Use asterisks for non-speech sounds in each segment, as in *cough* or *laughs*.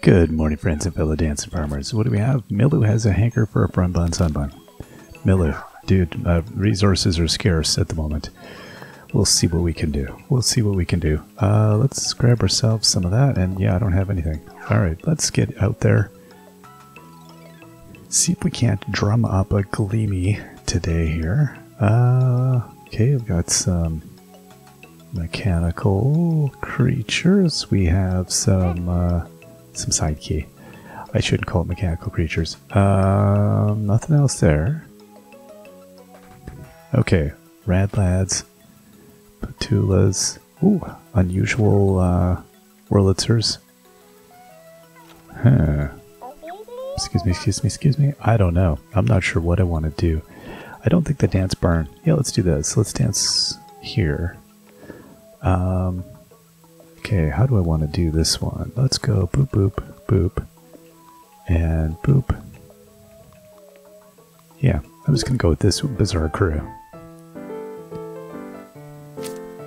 Good morning, friends and fellow dancing farmers. What do we have? Milu has a hanker for a front bun sun bun. Milu, dude, uh, resources are scarce at the moment. We'll see what we can do. We'll see what we can do. Uh, let's grab ourselves some of that, and yeah, I don't have anything. Alright, let's get out there. See if we can't drum up a Gleamy today here. Uh, okay, I've got some mechanical creatures. We have some, uh, some side key. I shouldn't call it mechanical creatures. Um, nothing else there. Okay, rad lads, patulas. Ooh, unusual uh, Wurlitzers. Huh. Excuse me, excuse me, excuse me. I don't know. I'm not sure what I want to do. I don't think the dance barn. Yeah, let's do this. Let's dance here. Um, okay, how do I want to do this one? Let's go boop, boop, boop, and boop. Yeah, I'm just going to go with this bizarre crew.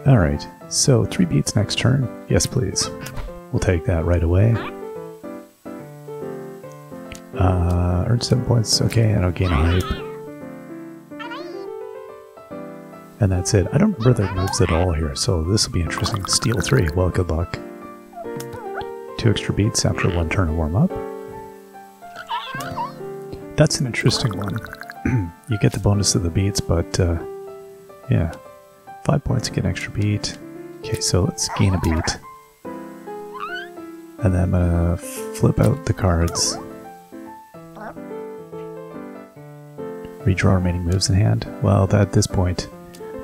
Alright, so three beats next turn. Yes, please. We'll take that right away. Uh, earn seven points. Okay, and I'll gain a hype. And that's it. I don't remember their moves at all here, so this will be interesting. Steel 3, well, good luck. Two extra beats after one turn of warm-up. That's an interesting one. *clears throat* you get the bonus of the beats, but uh, yeah. Five points to get an extra beat. Okay, so let's gain a beat. And then I'm gonna flip out the cards. Redraw remaining moves in hand. Well, at this point,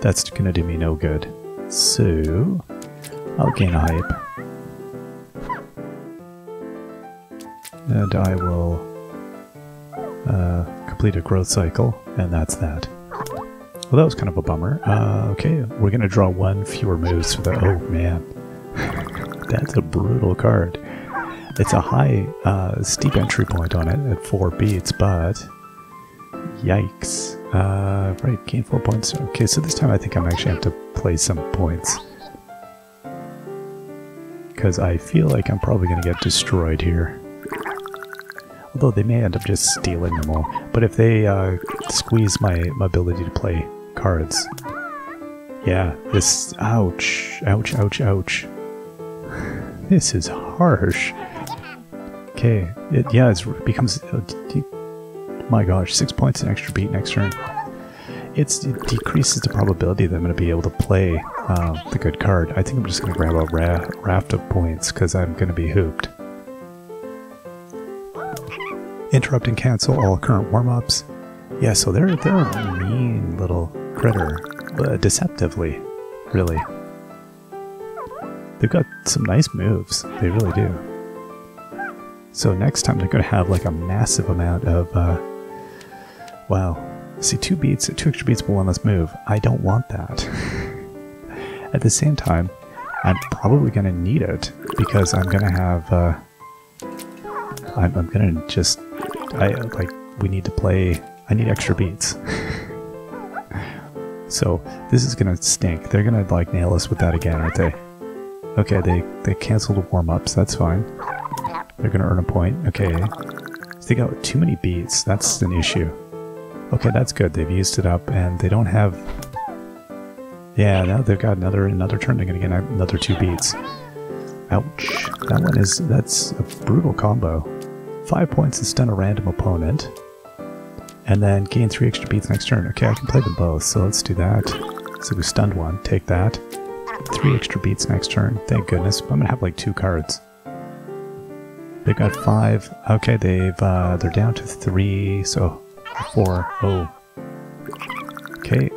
that's gonna do me no good. So, I'll gain a hype. And I will uh, complete a growth cycle, and that's that. Well, that was kind of a bummer. Uh, okay, we're gonna draw one fewer moves for the. Oh man, *laughs* that's a brutal card. It's a high, uh, steep entry point on it at four beats, but yikes. Uh, right, gain four points. Okay, so this time I think I'm actually have to play some points. Because I feel like I'm probably going to get destroyed here. Although they may end up just stealing them all. But if they uh, squeeze my, my ability to play cards... Yeah, this... Ouch. Ouch, ouch, ouch. *sighs* this is harsh. Okay, it, yeah, it becomes... Uh, my gosh, six points an extra beat next turn. It's, it decreases the probability that I'm going to be able to play uh, the good card. I think I'm just going to grab a ra raft of points because I'm going to be hooped. Interrupt and cancel all current warm-ups. Yeah, so they're, they're a mean little critter. Deceptively, really. They've got some nice moves. They really do. So next time they're going to have like a massive amount of uh, Wow. See, two beats, two extra beats, but one less move. I don't want that. *laughs* At the same time, I'm probably going to need it because I'm going to have, uh, I'm, I'm going to just, I, like, we need to play, I need extra beats. *laughs* so this is going to stink. They're going to, like, nail us with that again, aren't they? Okay, they, they canceled the warm-ups, that's fine. They're going to earn a point. Okay. They got too many beats, that's an issue. Okay, that's good. They've used it up, and they don't have... Yeah, now they've got another another turn. They're going to get another two beats. Ouch. That one is... That's a brutal combo. Five points and stun a random opponent. And then gain three extra beats next turn. Okay, I can play them both, so let's do that. So we stunned one. Take that. Three extra beats next turn. Thank goodness. I'm going to have like two cards. They've got five. Okay, they've uh, they're down to three, so four. Oh. Okay.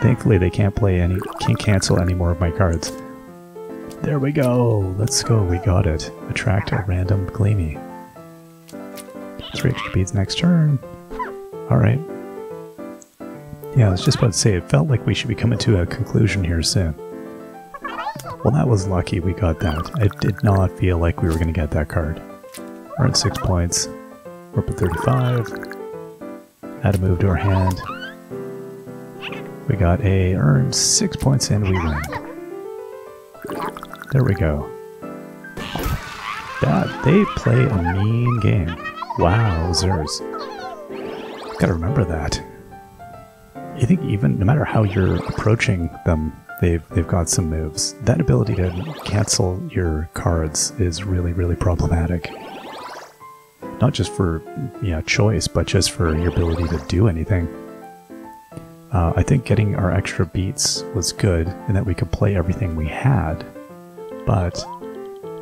Thankfully they can't play any, can't cancel any more of my cards. There we go! Let's go, we got it. Attract a random Gleamy. Three extra beats next turn. Alright. Yeah, I was just about to say, it felt like we should be coming to a conclusion here soon. Well, that was lucky we got that. It did not feel like we were going to get that card. We're at six points. We're up at 35. Add a move to our hand. We got a earn six points and we win. There we go. That they play a mean game. Wowzers. Gotta remember that. You think even no matter how you're approaching them, they've they've got some moves. That ability to cancel your cards is really really problematic. Not just for yeah choice, but just for your ability to do anything. Uh, I think getting our extra beats was good in that we could play everything we had, but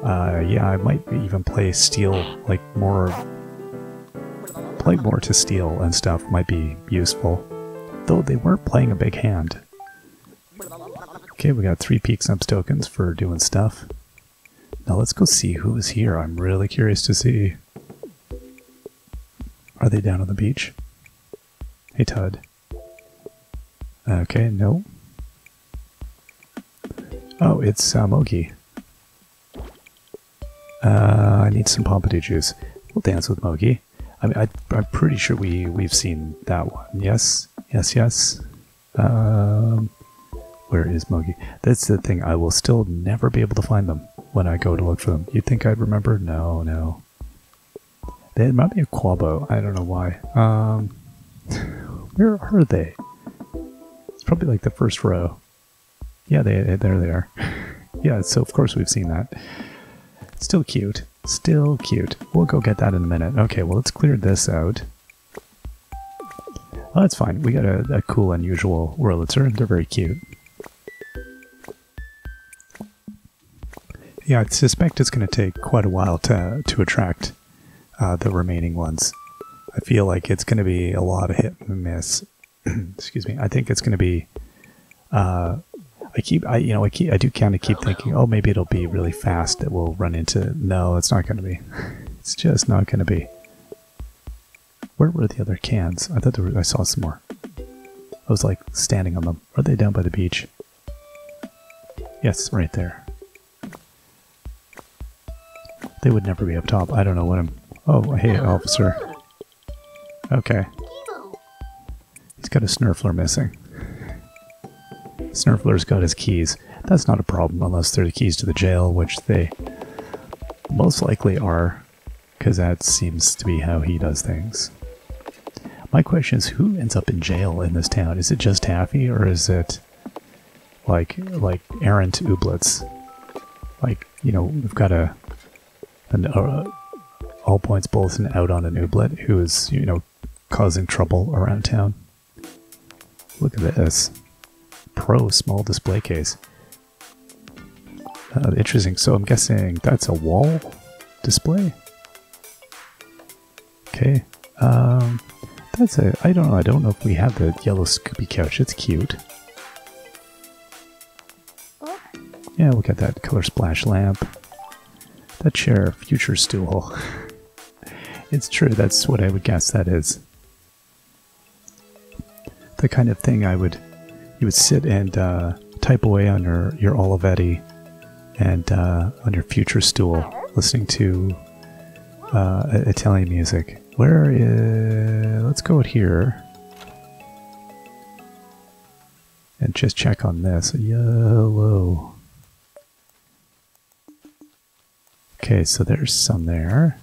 uh, yeah, I might even play steel like more. Play more to steel and stuff might be useful, though they weren't playing a big hand. Okay, we got three Peaks Ups tokens for doing stuff. Now let's go see who is here. I'm really curious to see. Are they down on the beach? Hey, Todd. Okay, no. Oh, it's uh, Mogi. Uh, I need some Pompidou juice. We'll dance with Mogi. I mean, I, am pretty sure we, we've seen that one. Yes, yes, yes. Um, where is Mogi? That's the thing. I will still never be able to find them when I go to look for them. You'd think I'd remember? No, no. They might be a Quabo. I don't know why. Um, where are they? It's probably like the first row. Yeah, they there they are. *laughs* yeah, so of course we've seen that. Still cute. Still cute. We'll go get that in a minute. Okay, well let's clear this out. Oh, that's fine. We got a, a cool, unusual Wurlitzer. They're very cute. Yeah, I suspect it's going to take quite a while to, to attract uh, the remaining ones. I feel like it's going to be a lot of hit and miss. *clears throat* excuse me, I think it's going to be. Uh, I keep, I you know, I keep, I do kind of keep thinking, oh, maybe it'll be really fast that we'll run into. No, it's not going to be. *laughs* It's just not going to be. Where were the other cans? I thought were, I saw some more. I was like standing on them. Are they down by the beach? Yes, right there. They would never be up top. I don't know what I'm. Oh, hey, officer. Okay. He's got a Snurfler missing. Snurfler's got his keys. That's not a problem unless they're the keys to the jail, which they most likely are, because that seems to be how he does things. My question is, who ends up in jail in this town? Is it just Taffy, or is it like like errant ooblets? Like you know, we've got a an uh, all points bulletin out on an ooblet who is you know causing trouble around town. Look at this. Pro small display case. Uh, interesting. So I'm guessing that's a wall display. Okay. Um, that's a. I don't know. I don't know if we have the yellow Scoopy couch. It's cute. Yeah, look at that color splash lamp. That chair, future stool. *laughs* it's true. That's what I would guess that is the kind of thing I would you would sit and uh, type away on your your Olivetti and uh, on your future stool, listening to uh, Italian music. Where is? Let's go here and just check on this. Yellow. Okay, so there's some there.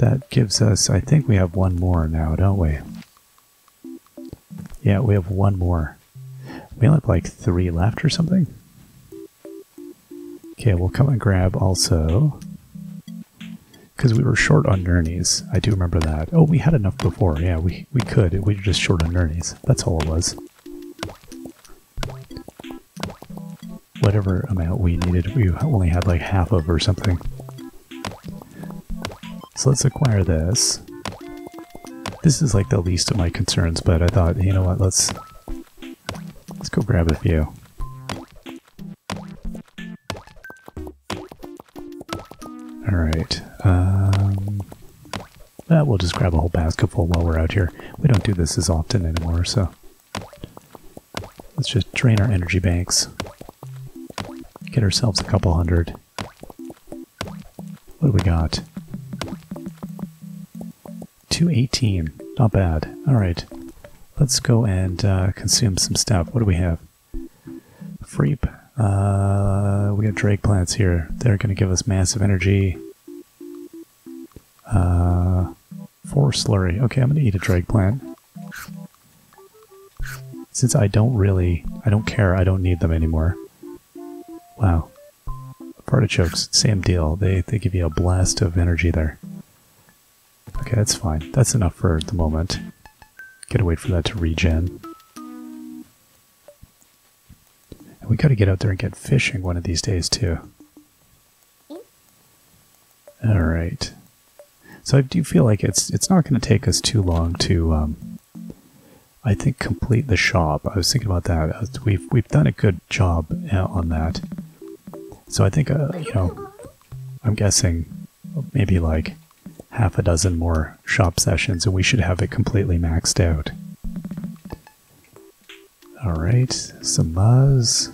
That gives us, I think we have one more now, don't we? Yeah, we have one more. We only have like three left or something. Okay, we'll come and grab also. Because we were short on Nernies. I do remember that. Oh, we had enough before. Yeah, we, we could. We were just short on Nernies. That's all it was. Whatever amount we needed, we only had like half of or something. So let's acquire this. This is like the least of my concerns, but I thought, you know what, let's let's go grab a few. Alright, um, well, we'll just grab a whole basket full while we're out here. We don't do this as often anymore, so let's just drain our energy banks. Get ourselves a couple hundred. What do we got? 218. Not bad. Alright. Let's go and uh, consume some stuff. What do we have? Freep. Uh, we got drake plants here. They're going to give us massive energy. Uh, four slurry. Okay, I'm going to eat a drake plant. Since I don't really, I don't care, I don't need them anymore. Wow. Artichokes, same deal. They, they give you a blast of energy there. Okay, that's fine. That's enough for the moment. Gotta wait for that to regen. And we gotta get out there and get fishing one of these days, too. Alright. So I do feel like it's it's not going to take us too long to, um, I think, complete the shop. I was thinking about that. We've, we've done a good job uh, on that. So I think, uh, you know, I'm guessing maybe like half a dozen more shop sessions and we should have it completely maxed out. Alright, some Muzz.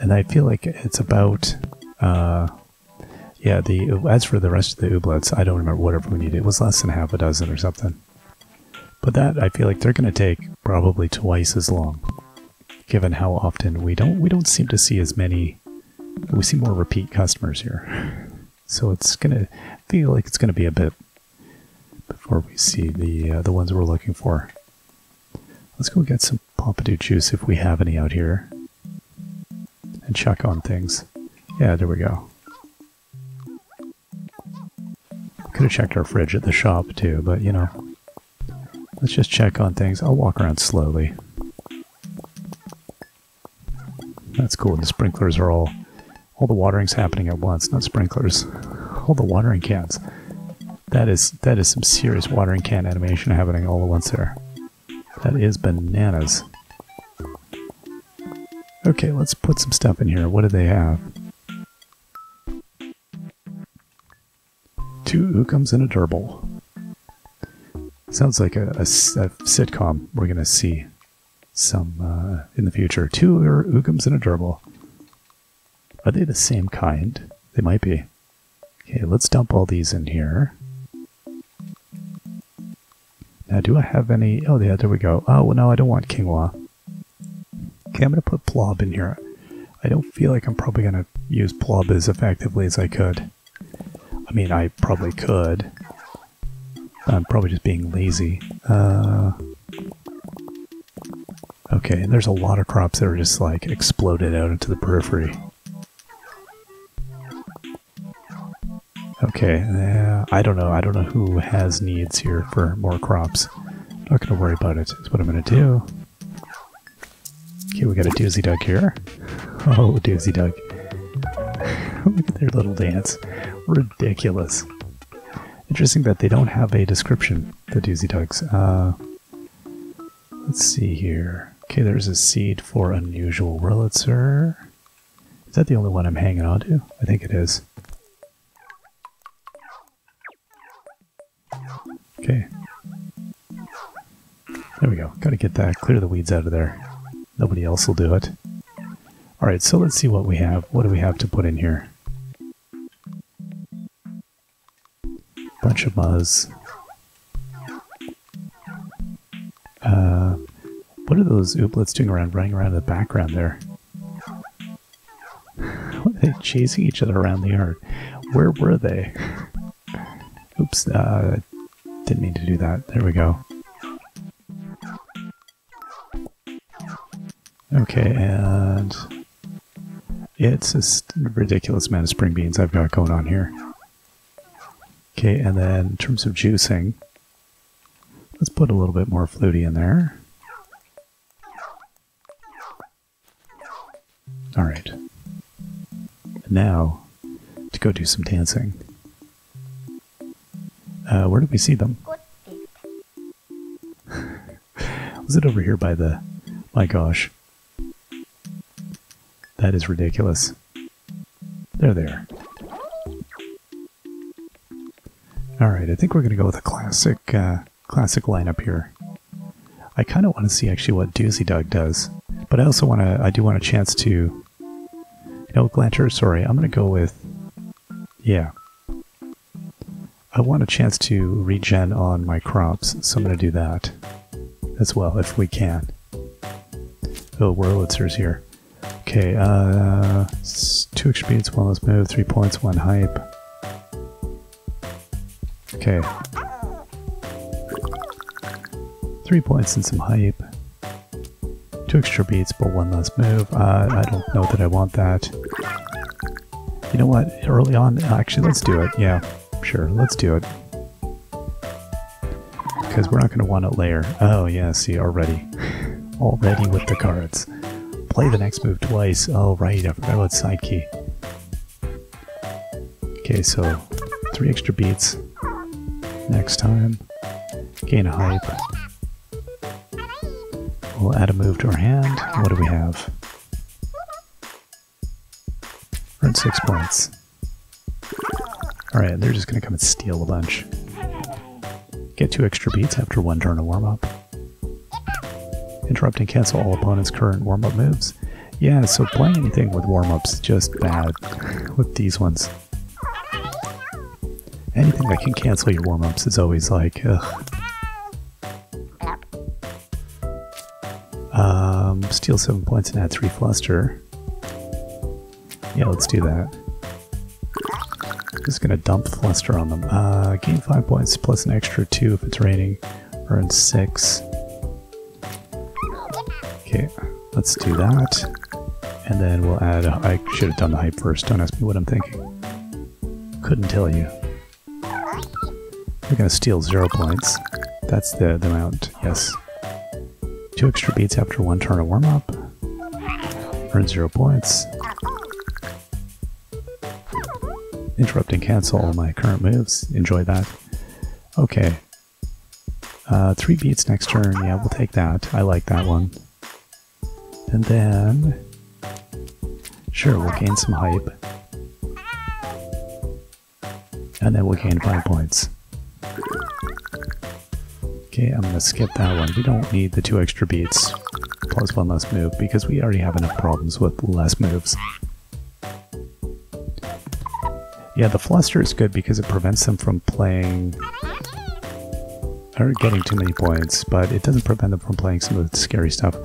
And I feel like it's about, uh, yeah, the as for the rest of the ooblets, I don't remember whatever we needed. It was less than half a dozen or something. But that, I feel like they're going to take probably twice as long, given how often we don't we don't seem to see as many. We see more repeat customers here. So it's gonna feel like it's gonna be a bit before we see the uh, the ones we're looking for. Let's go get some Pompadour juice if we have any out here, and check on things. Yeah, there we go. Could have checked our fridge at the shop too, but you know, let's just check on things. I'll walk around slowly. That's cool. The sprinklers are all all the watering's happening at once, not sprinklers. All the watering cans. That is that is some serious watering can animation happening all at once there. That is bananas. Okay, let's put some stuff in here. What do they have? Two Ukums and a Durble. Sounds like a, a, a sitcom we're going to see some uh, in the future. Two Ukums and a Durble. Are they the same kind? They might be. Okay, let's dump all these in here. Now, do I have any... Oh, yeah, there we go. Oh, well, no, I don't want quinoa. Okay, I'm going to put Plob in here. I don't feel like I'm probably going to use Plob as effectively as I could. I mean, I probably could. I'm probably just being lazy. Uh, okay, and there's a lot of crops that are just like exploded out into the periphery. Okay, uh, I don't know. I don't know who has needs here for more crops. I'm not going to worry about it. Is what I'm going to do. Okay, we got a Doozy duck here. *laughs* Oh, Doozy duck. *laughs* Look at their little dance. Ridiculous. Interesting that they don't have a description, the Doozy ducks. Uh, let's see here. Okay, there's a seed for unusual Wurlitzer. Is that the only one I'm hanging on to? I think it is. Okay. There we go. Gotta get that, clear the weeds out of there. Nobody else will do it. Alright, so let's see what we have. What do we have to put in here? Bunch of Muzz. Uh, what are those ooblets doing around, running around in the background there? *laughs* What are they chasing each other around the yard? Where were they? *laughs* Oops, uh, didn't mean to do that. There we go. Okay, and it's a ridiculous amount of spring beans I've got going on here. Okay, and then in terms of juicing, let's put a little bit more flutie in there. Alright. Now, to go do some dancing. Uh, where did we see them? *laughs* Was it over here by the... My gosh. That is ridiculous. They're there. Alright, I think we're going to go with a classic, uh, classic lineup here. I kind of want to see actually what Doozy Dug does. But I also want to, I do want a chance to, you know, Glanter, sorry, I'm going to go with, yeah, I want a chance to regen on my crops, so I'm going to do that as well if we can. Oh, Wurlitzer's here. Okay, uh, two extra beats, one less move, three points, one hype. Okay. Three points and some hype. Two extra beats, but one less move. Uh, I don't know that I want that. You know what? Early on, actually, let's do it. Yeah, sure, let's do it. Because we're not going to want it later. Oh, yeah, see, already. already with the cards. Play the next move twice. Oh, right, I forgot about side key. Okay, so three extra beats. Next time. Gain a hype. We'll add a move to our hand. What do we have? Earn six points. Alright, they're just gonna come and steal a bunch. Get two extra beats after one turn of warm-up. Interrupt and cancel all opponents' current warm-up moves. Yeah, so playing anything with warm-ups just bad with these ones. Anything that can cancel your warm-ups is always like, ugh. Um, steal 7 points and add 3 fluster. Yeah, let's do that. Just gonna dump fluster on them. Uh, gain 5 points plus an extra 2 if it's raining. Earn 6. Okay, let's do that. And then we'll add, I should have done the hype first, don't ask me what I'm thinking. Couldn't tell you. We're gonna steal 0 points. That's the, the amount, yes. Two extra beats after one turn of warm-up. Earn 0 points. Interrupt and cancel all my current moves. Enjoy that. Okay. Uh, three beats next turn. Yeah, we'll take that. I like that one. And then... Sure, we'll gain some hype. And then we'll gain 5 points. Okay, I'm gonna skip that one. We don't need the two extra beats plus one less move because we already have enough problems with less moves. Yeah, the fluster is good because it prevents them from playing or getting too many points, but it doesn't prevent them from playing some of the scary stuff.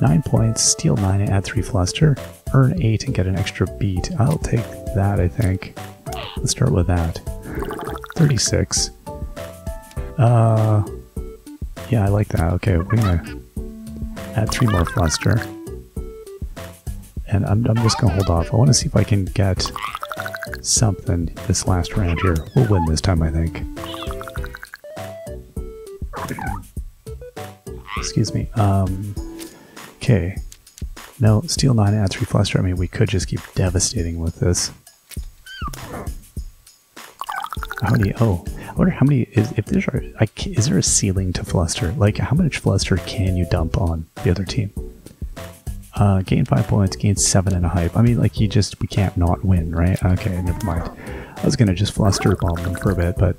9 points, steal 9 and add 3 fluster, earn 8 and get an extra beat. I'll take that, I think. Let's start with that. 36. Uh, yeah, I like that. Okay, we're gonna add 3 more fluster. And I'm, I'm just gonna hold off. I want to see if I can get something this last round here. We'll win this time, I think. Excuse me. Um, okay. No, Steel 9 adds 3 Fluster. I mean, we could just keep devastating with this. How many? Oh, I wonder how many. Is, if there's a, is there a ceiling to Fluster? Like, how much Fluster can you dump on the other team? Uh, gain 5 points, gain 7 and a hype. I mean, like, you just, we can't not win, right? Okay, never mind. I was gonna just Fluster bomb them for a bit, but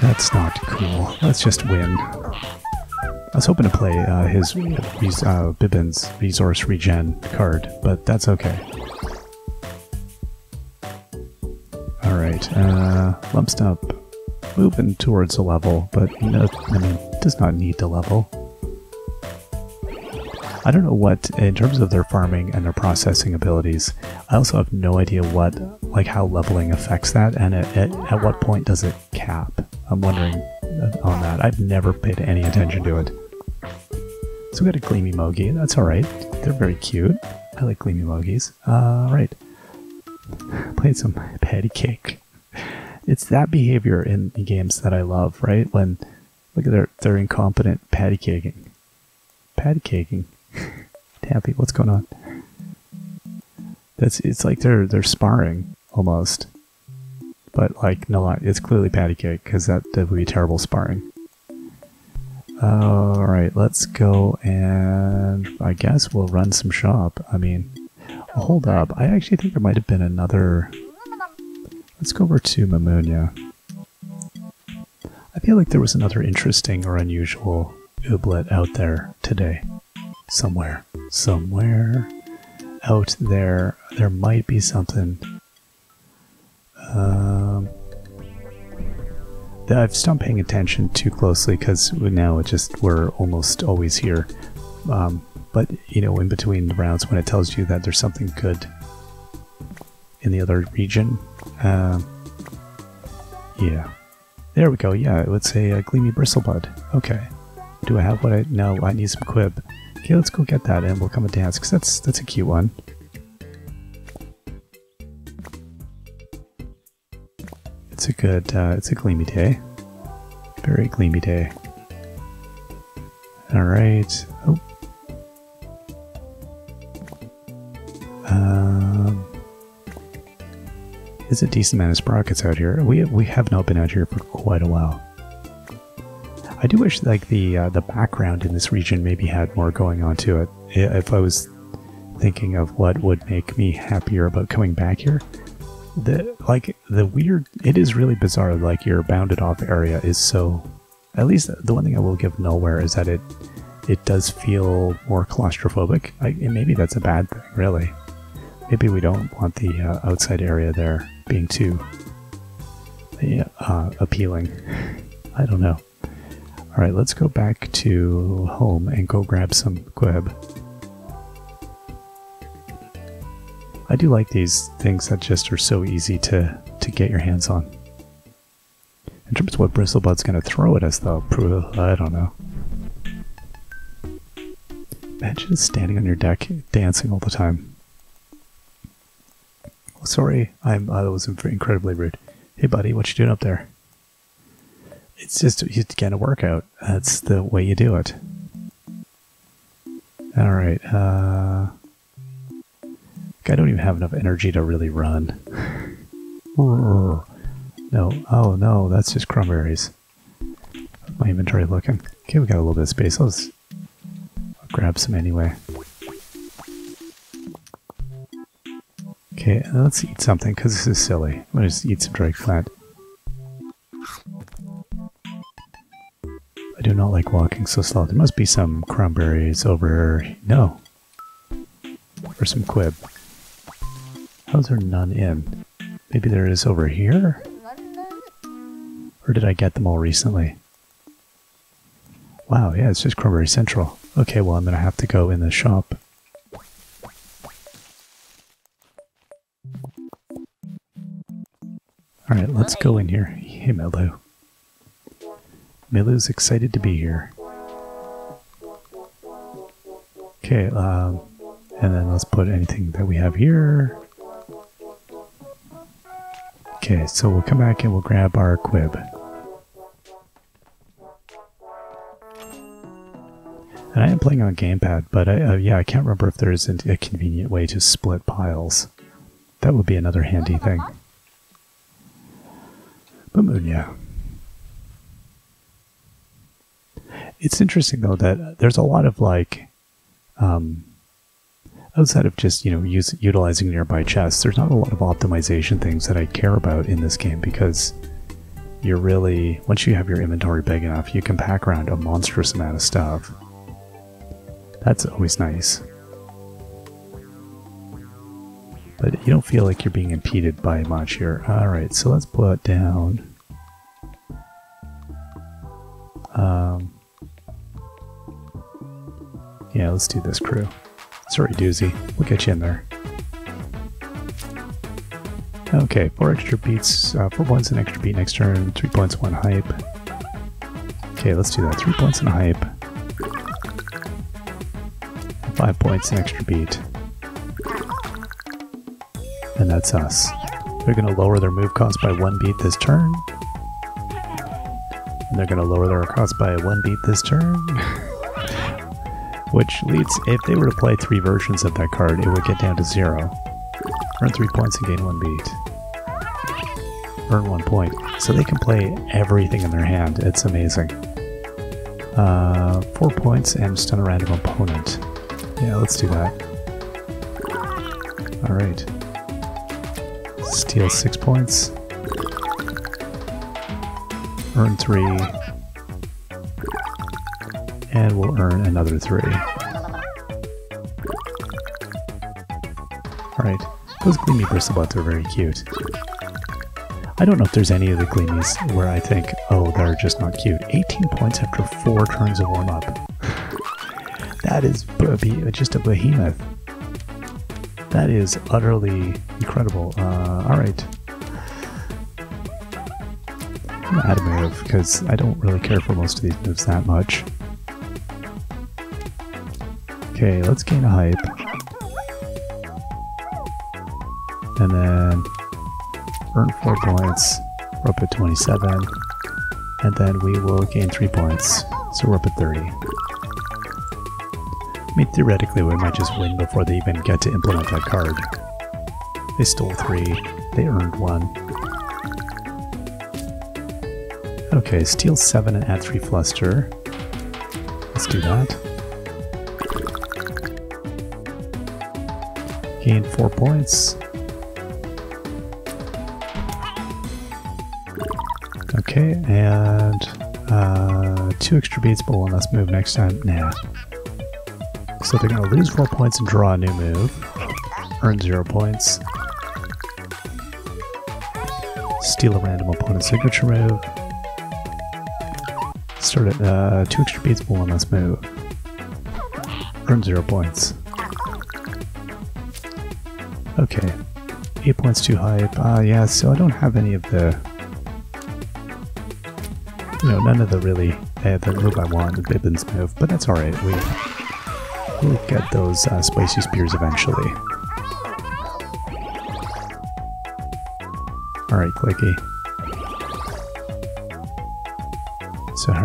that's not cool. Let's just win. I was hoping to play uh, his uh, Bibbin's resource regen card, but that's okay. Alright, uh, Lumpstump moving towards a level, but no, I mean, does not need to level. I don't know what, in terms of their farming and their processing abilities, I also have no idea what, like how leveling affects that, and at, at, at what point does it cap? I'm wondering on that. I've never paid any attention to it. So we got a Gleamy Mogi, that's alright. They're very cute. I like Gleamy Mogis. Uh, right. *laughs* Played some patty cake. It's that behavior in the games that I love, right? When, look at their, their incompetent patty caking. Patty caking. Tappy, what's going on? That's it's like they're they're sparring almost, but like no, it's clearly patty cake because that, that would be terrible sparring. All right, let's go and I guess we'll run some shop. I mean, hold up, I actually think there might have been another. Let's go over to Mamoonia. I feel like there was another interesting or unusual ooblet out there today somewhere, somewhere out there, there might be something. Um, I've stopped paying attention too closely because now it just we're almost always here. Um, but, you know, in between the rounds when it tells you that there's something good in the other region. Uh, yeah. There we go. Yeah, it would say a Gleamy Bristlebud. Okay. Do I have what I... No, I need some Quib. Okay, let's go get that and we'll come and dance, because that's, that's a cute one. It's a good, uh, it's a gleamy day. Very gleamy day. Alright. Oh. Um, there's a decent amount of sprockets out here. We, we have not been out here for quite a while. I do wish like the uh, the background in this region maybe had more going on to it. If I was thinking of what would make me happier about coming back here, the like the weird it is really bizarre. Like your bounded off area is so. At least the one thing I will give Nowhere is that it it does feel more claustrophobic. I, maybe that's a bad thing, really. Maybe we don't want the uh, outside area there being too uh, appealing. *laughs* I don't know. Alright, let's go back to home and go grab some quib. I do like these things that just are so easy to, to get your hands on. In terms of what Bristlebud's going to throw at us, though, I don't know. Imagine standing on your deck dancing all the time. Sorry, I'm, I was incredibly rude. Hey, buddy, what you doing up there? It's just you get a workout. That's the way you do it. All right. Uh, I don't even have enough energy to really run. *laughs* no. Oh no, that's just cranberries. My inventory looking. Okay, we got a little bit of space. Let's grab some anyway. Okay, let's eat something because this is silly. Just eat some dried plant. Do not like walking so slow. There must be some cranberries over... No. Or some quib. How's there none in? Maybe there is over here? Or did I get them all recently? Wow, yeah, it's just Cranberry Central. Okay, well, I'm going to have to go in the shop. Alright, let's go in here. Hey, Milu. Milu's excited to be here. Okay, um, and then let's put anything that we have here. Okay, so we'll come back and we'll grab our quib. And I am playing on gamepad, but I, uh, yeah, I can't remember if there isn't a convenient way to split piles. That would be another handy thing. But moon, yeah. It's interesting though that there's a lot of like um, outside of just you know use, utilizing nearby chests there's not a lot of optimization things that i care about in this game because you're really once you have your inventory big enough you can pack around a monstrous amount of stuff. That's always nice. But you don't feel like you're being impeded by much here. All right so let's put down um, yeah, let's do this crew. Sorry, Doozy. We'll get you in there. Okay, four extra beats, uh, four points an extra beat next turn, three points, one hype. Okay, let's do that. Three points and a hype. Five points an extra beat. And that's us. They're going to lower their move cost by one beat this turn. And they're going to lower their cost by one beat this turn. Which leads, if they were to play three versions of that card, it would get down to zero. Earn three points and gain one beat. Earn one point. So they can play everything in their hand. It's amazing. Uh, four points and stun a random opponent. Yeah, let's do that. Alright. Steal six points. Earn three and we'll earn another three. Alright, those Gleamy Bristlebuds are very cute. I don't know if there's any of the Gleamies where I think, oh, they're just not cute. 18 points after 4 turns of warm-up. That is just a behemoth. That is utterly incredible. Uh, Alright. Add a move, because I don't really care for most of these moves that much. Okay, let's gain a hype. And then earn 4 points, we're up at 27. And then we will gain 3 points, so we're up at 30. I mean, theoretically, we might just win before they even get to implement that card. They stole three. They earned one. Okay, steal seven and add three fluster. Let's do that. Gain four points. Okay, and uh, two extra beats, but one less move next time. Nah. So they're going to lose 4 points and draw a new move. Earn 0 points. Steal a random opponent's signature move. Start at uh, 2 extra beats, but one less move. Earn 0 points. Okay. 8 points too high. Ah, uh, yeah, so I don't have any of the... You know, none of the really... Uh, the move I want, the Bibbins move, but that's alright. We We'll get those uh, spicy spears eventually. Alright, Clicky.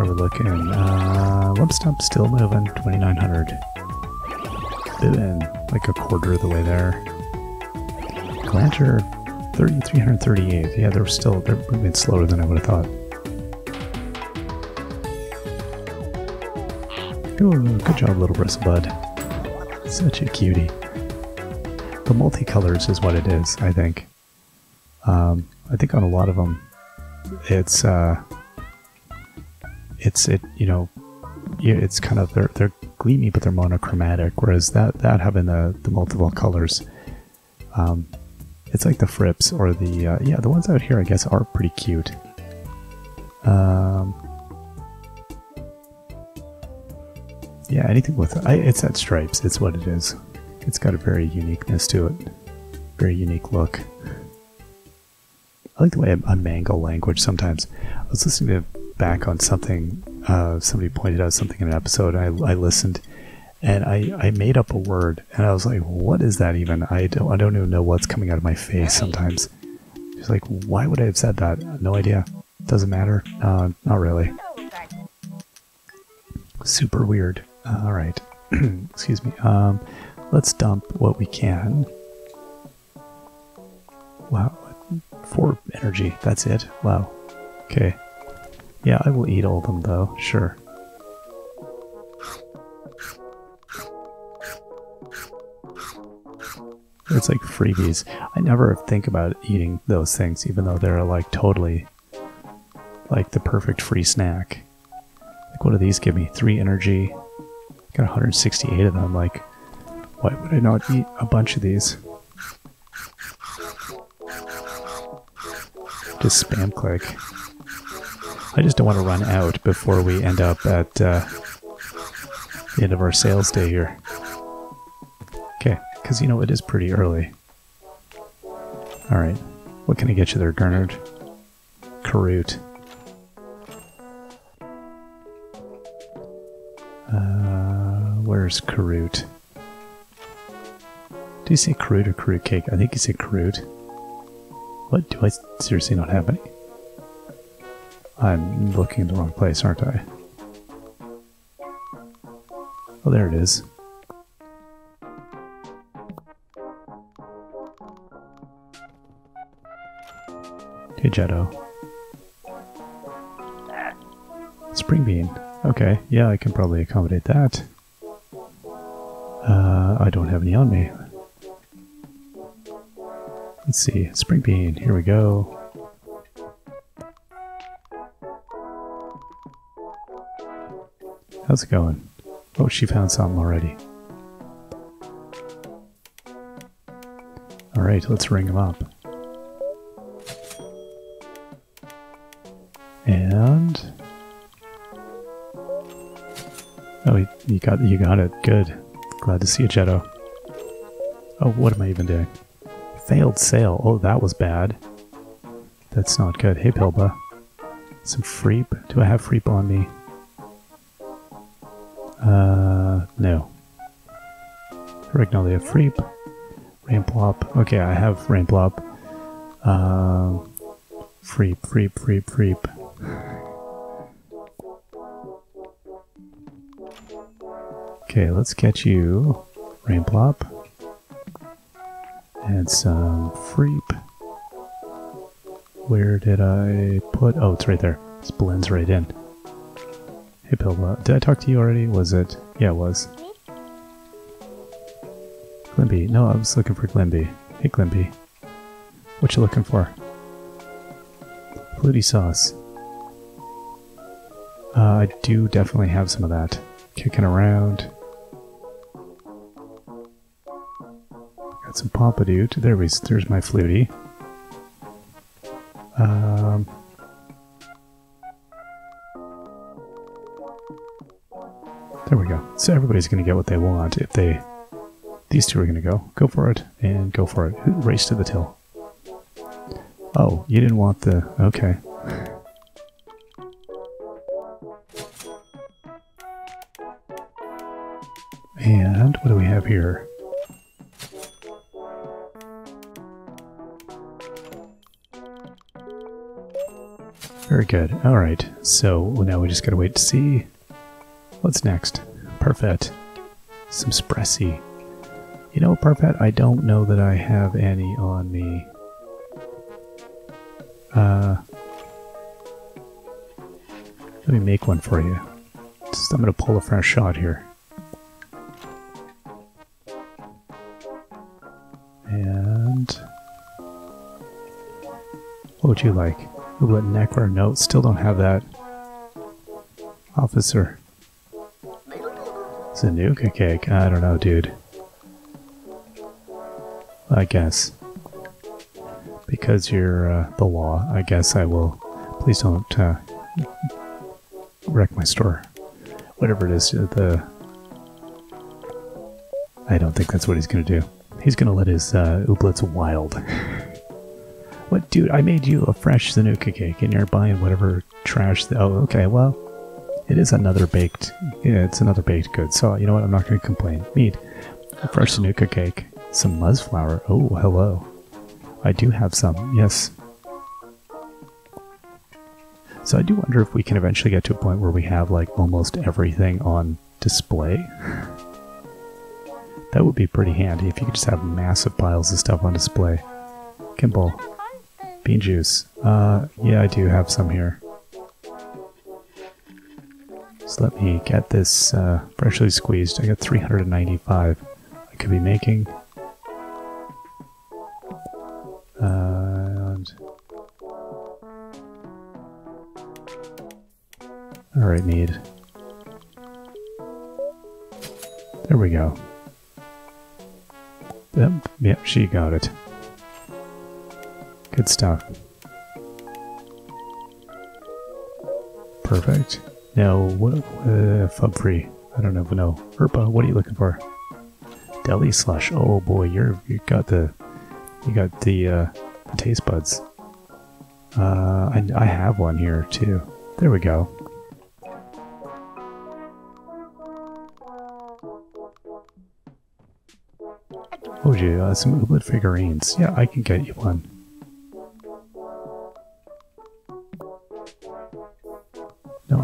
So how are looking? Uh, Stump still moving, 2900. Bit in like a quarter of the way there. Glanter, 3338. Yeah, they're still, they're moving slower than I would have thought. Ooh, good job, little bristlebud. Such a cutie. The multicolors is what it is, I think. Um, I think on a lot of them, it's uh, it's it you know, it's kind of they're they're gleamy but they're monochromatic. Whereas that that having the the multiple colors, um, it's like the frips or the uh, yeah the ones out here I guess are pretty cute. Um, Yeah, anything with I, it's at stripes. It's what it is. It's got a very uniqueness to it. Very unique look. I like the way I, I mangle language sometimes. I was listening to back on something. Uh, somebody pointed out something in an episode. I, I listened, and I, I made up a word, and I was like, "What is that even?" I don't I don't even know what's coming out of my face sometimes. It's like, why would I have said that? No idea. Doesn't matter. Uh, not really. Super weird. Uh, all right. *clears throat* Excuse me. Um, let's dump what we can. Wow. Four energy. That's it. Wow. Okay. Yeah, I will eat all of them though. Sure. It's like freebies. I never think about eating those things, even though they're like totally like the perfect free snack. Like, what do these give me? Three energy, Got 168 of them. Like, why would I not eat a bunch of these? Just spam click. I just don't want to run out before we end up at uh, the end of our sales day here. Okay, because you know it is pretty early. Alright, what can I get you there, Gernard? Karut. Where's Karut? Do you say Karut or Karut cake? I think you say Karut. What? Do I seriously not have any? I'm looking in the wrong place, aren't I? Oh, there it is. Hey, Jetto. Spring bean. Okay, yeah, I can probably accommodate that. Uh, I don't have any on me. Let's see, spring bean, here we go. How's it going? Oh, she found something already. Alright, let's ring him up. And... Oh, You got you got it. Good. Glad to see you, Jetto. Oh, what am I even doing? Failed sale. Oh, that was bad. That's not good. Hey, Pilba. Some Freep. Do I have Freep on me? Uh, no. Regnalia Freep. Rainplop. Okay, I have Rainplop. Uh, Freep, Freep, Freep, Freep. Okay, let's get you Rainplop. And some Freep. Where did I put... Oh, it's right there. This blends right in. Hey, Pilba. Did I talk to you already? Was it? Yeah, it was. Glimby. No, I was looking for Glimby. Hey, Glimby. What you looking for? Fluty sauce. Uh, I do definitely have some of that. Kicking around. Got some Pompadour. There we there's my Fluty. Um, there we go. So everybody's going to get what they want if they... These two are going to go. Go for it, and go for it. Race to the till. Oh, you didn't want the... Okay. And what do we have here? Very good. Alright, so now we just gotta wait to see what's next. Parfait. Some Spressi. You know, Parfait, I don't know that I have any on me. Uh, let me make one for you. Just, I'm gonna pull a fresh shot here. And... What would you like? Ooblet Necro? No, still don't have that. Officer. Zanuka cake? I don't know, dude. I guess. Because you're uh, the law, I guess I will. Please don't uh, wreck my store. Whatever it is, uh, the. I don't think that's what he's gonna do. He's gonna let his uh, ooblets wild. *laughs* what, dude? I made you a fresh Zanuka cake, and you're buying whatever trash. oh, okay. Well, it is another baked. Yeah, it's another baked good. So you know what? I'm not gonna complain. Mead, a fresh Zanuka cake, some muzz flour. Oh, hello. I do have some. Yes. So I do wonder if we can eventually get to a point where we have like almost everything on display. That would be pretty handy if you could just have massive piles of stuff on display. Kimball. Bean juice. Uh, yeah, I do have some here. Let me get this uh, freshly squeezed. I got 395 I could be making. And... Alright, Mead. There we go. Yep, yep, she got it. Good stuff. Perfect. Now, what, uh, fub free. I don't know, but no. Herpa, what are you looking for? Deli slush. Oh boy, you're you got the you got the, uh, the taste buds. Uh, I, I have one here too. There we go. Oh, gee, uh, some Ooblet figurines. Yeah, I can get you one.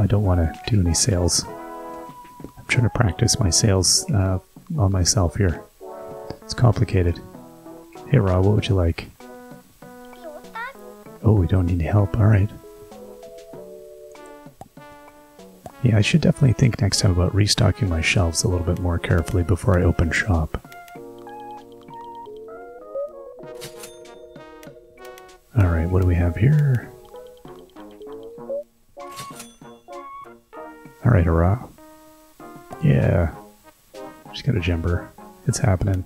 I don't want to do any sales. I'm trying to practice my sales uh, on myself here. It's complicated. Hey, Rob, what would you like? Oh, we don't need help. Alright. Yeah, I should definitely think next time about restocking my shelves a little bit more carefully before I open shop. Alright, what do we have here? Alright, hurrah. Yeah. Just got a jumper. It's happening.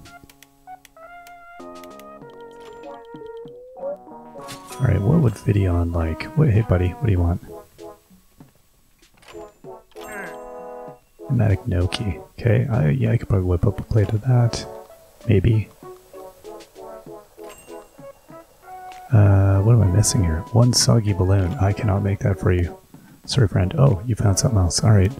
Alright, what would Videon like? What, hey buddy, what do you want? Automatic Noki. Okay, I, yeah, I could probably whip up a plate of that. Maybe. Uh, what am I missing here? One soggy balloon. I cannot make that for you. Sorry, friend. Oh, you found something else. Alright.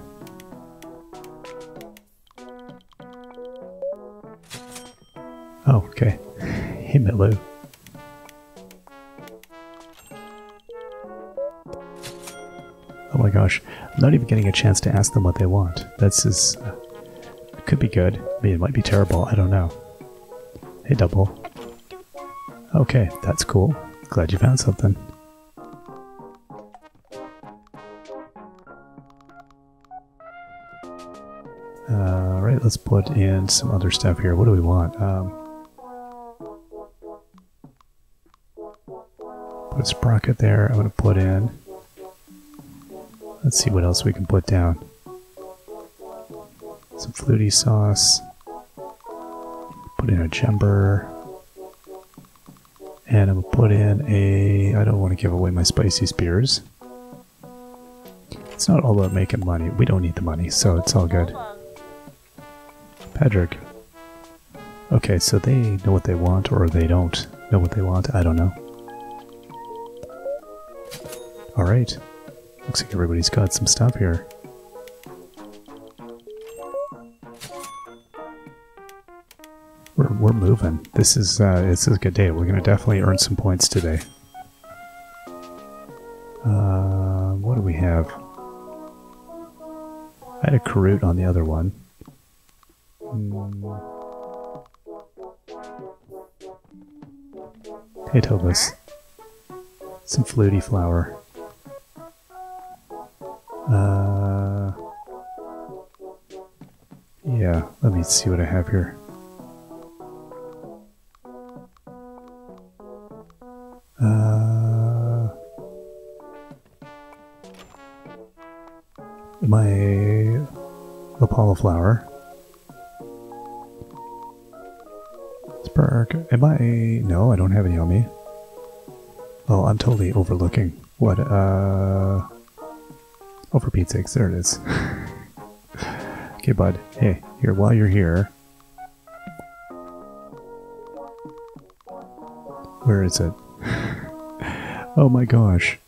Oh, okay. *laughs* Hey, Milu. Oh my gosh. I'm not even getting a chance to ask them what they want. That's is uh, could be good. I mean, it might be terrible. I don't know. Hey, Double. Okay, that's cool. Glad you found something. Let's put in some other stuff here. What do we want? Um, put a sprocket there. I'm going to put in... Let's see what else we can put down. Some fluty sauce. Put in a jumper. And I'm going to put in a... I don't want to give away my spicy spears. It's not all about making money. We don't need the money, so it's all good. Patrick. Okay, so they know what they want, or they don't know what they want. I don't know. Alright. Looks like everybody's got some stuff here. We're, we're moving. This is uh, this is a good day. We're gonna definitely earn some points today. Uh, what do we have? I had a Karut on the other one. Hey Tobus. Some fluty flower. Uh, yeah, let me see what I have here. Uh, my Lapala flower. Spark. Am I? No, I don't have any on me. Oh, I'm totally overlooking. What? Uh. Oh, for Pete's sakes, there it is. *laughs* okay, bud. Hey, here, while you're here. Where is it? *laughs* oh my gosh.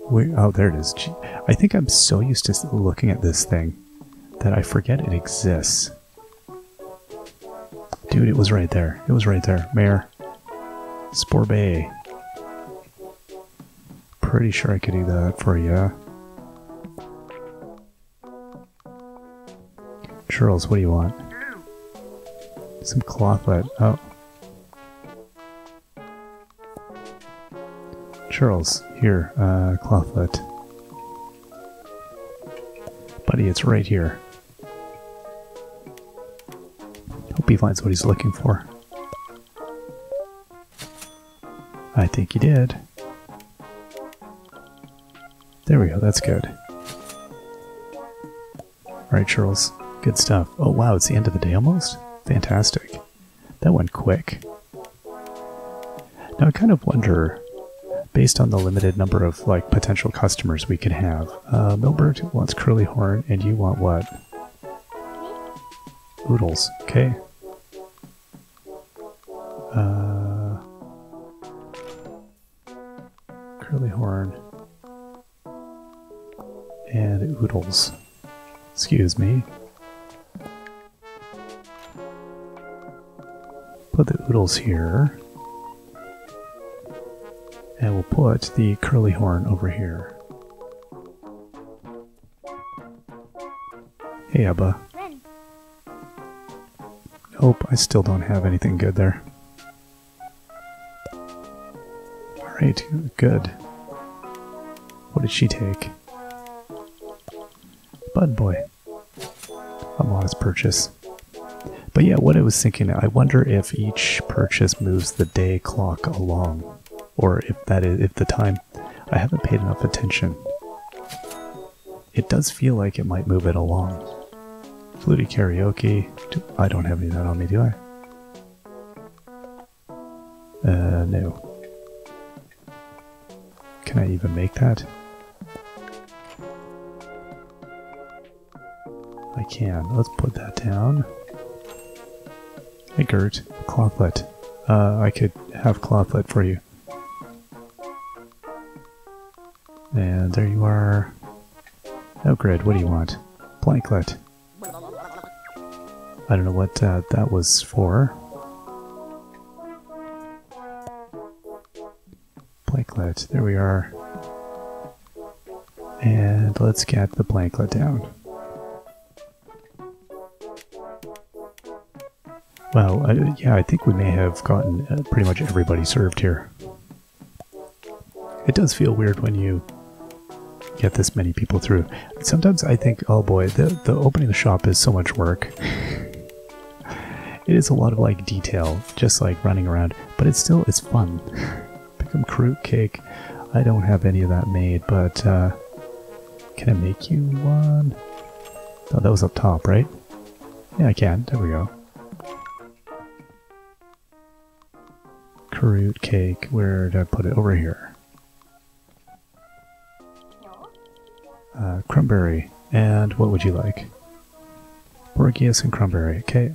Wait, oh, there it is. I think I'm so used to looking at this thing that I forget it exists. Dude, it was right there. It was right there. Mayor. Spore Bay pretty sure I could do that for you. Charles, what do you want? Some clawfoot. Oh. Charles, here, uh, clawfoot. Buddy, it's right here. He finds what he's looking for. I think he did. There we go, that's good. Alright, Charles. Good stuff. Oh wow, it's the end of the day almost? Fantastic. That went quick. Now I kind of wonder, based on the limited number of like potential customers we could have, uh, Milbert wants curly horn and you want what? Oodles, okay. Excuse me. Put the oodles here. And we'll put the curly horn over here. Hey, Abba. Nope, I still don't have anything good there. Alright, good. What did she take? Bud Boy. A modest purchase. But yeah, what I was thinking, I wonder if each purchase moves the day clock along, or if that is if the time. I haven't paid enough attention. It does feel like it might move it along. Fluty karaoke. I don't have any of that on me, do I? Uh, no. Can I even make that? Can. Let's put that down. Hey Gert, clothlet. Uh, I could have clothlet for you. And there you are. Oh, grid, what do you want? Blanklet. I don't know what uh, that was for. Blanklet, there we are. And let's get the blanklet down. Well, yeah, I think we may have gotten uh, pretty much everybody served here. It does feel weird when you get this many people through. Sometimes I think, oh boy, the, the opening the shop is so much work. *laughs* it is a lot of like detail, just like running around, but it's still, it's fun. *laughs* Become fruit cake. I don't have any of that made, but uh, can I make you one? Oh, that was up top, right? Yeah, I can. There we go. Fruit cake. Where did I put it? Over here. Uh, Crumberry. And what would you like? Borgias and Crumberry. Okay.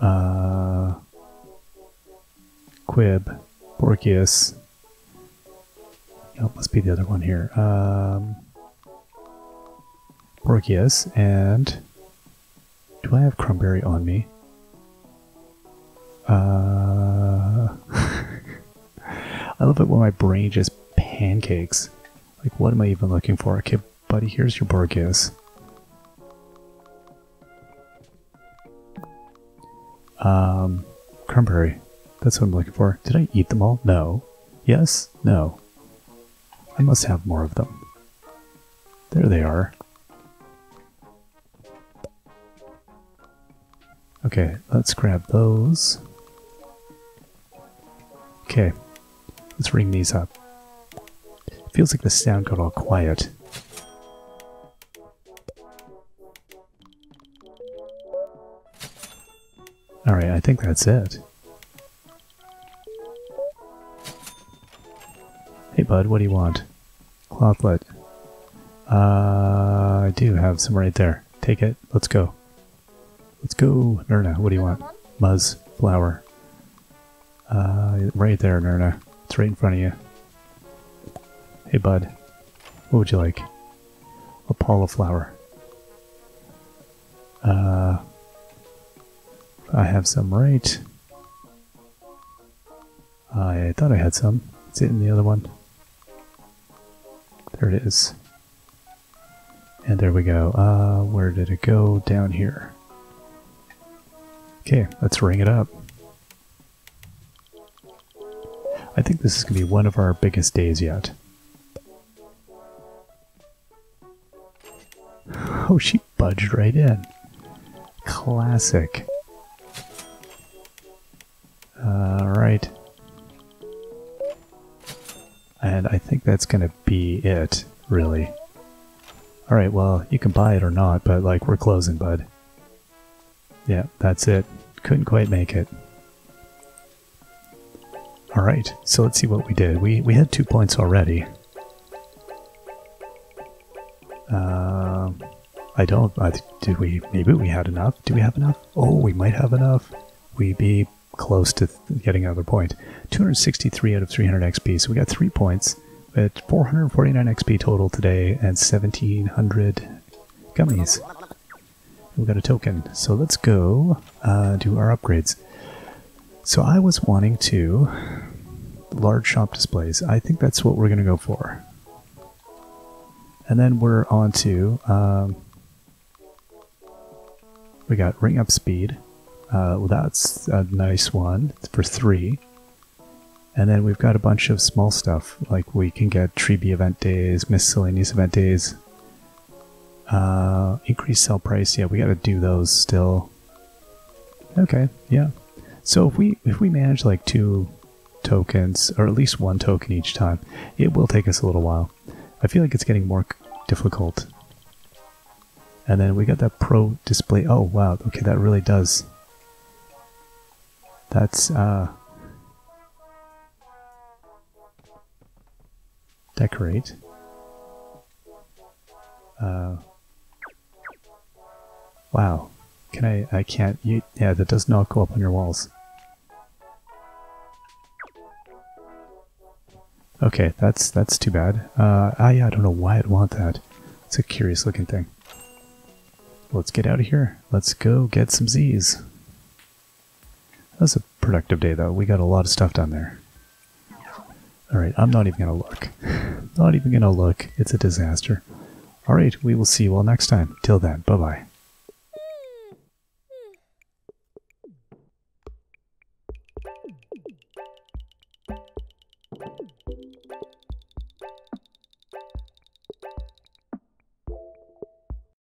Uh, Quib. Borgias. Oh, must be the other one here. Um, Borgias and... Do I have Crumberry on me? Uh, *laughs* I love it when my brain just pancakes. Like, what am I even looking for? Okay, buddy, here's your Borgias. Um, cranberry. That's what I'm looking for. Did I eat them all? No. Yes? No. I must have more of them. There they are. Okay, let's grab those. Okay, let's ring these up. Feels like the sound got all quiet. Alright, I think that's it. Hey bud, what do you want? Clothlet. Uh, I do have some right there. Take it. Let's go. Let's go. Nurna, what do you want? Muzz. Flower. Uh, right there, Nurna. It's right in front of you. Hey bud. What would you like? A Paula flower. Uh, I have some right. I thought I had some. Is it in the other one? There it is. And there we go. Uh, where did it go? Down here. Okay, let's ring it up. I think this is going to be one of our biggest days yet. Oh, she budged right in. Classic. Alright. And I think that's going to be it, really. Alright, well, you can buy it or not, but like, we're closing, bud. Yeah, that's it. Couldn't quite make it. Alright, so let's see what we did. We, we had two points already. Uh, I don't... I, did we... Maybe we had enough? Do we have enough? Oh, we might have enough. We'd be close to getting another point. 263 out of 300 XP, so we got three points. At 449 XP total today and 1700 gummies. We got a token. So let's go uh, do our upgrades. So I was wanting to large shop displays. I think that's what we're going to go for. And then we're on to um, we got ring up speed. Uh, well, that's a nice one for three. And then we've got a bunch of small stuff, like we can get Treebee event days, miscellaneous event days, uh, increase sell price. Yeah, we got to do those still. Okay, yeah. So if we if we manage like two tokens, or at least one token each time, it will take us a little while. I feel like it's getting more difficult. And then we got that pro display. Oh wow, okay, that really does. That's uh decorate. Uh Wow. Can I, I can't, you, yeah, that does not go up on your walls. Okay, that's, that's too bad. Uh, ah, yeah, I don't know why I'd want that. It's a curious looking thing. Let's get out of here. Let's go get some Z's. That was a productive day, though. We got a lot of stuff done there. Alright, I'm not even going to look. *laughs* not even going to look. It's a disaster. Alright, we will see you all next time. Till then, bye-bye.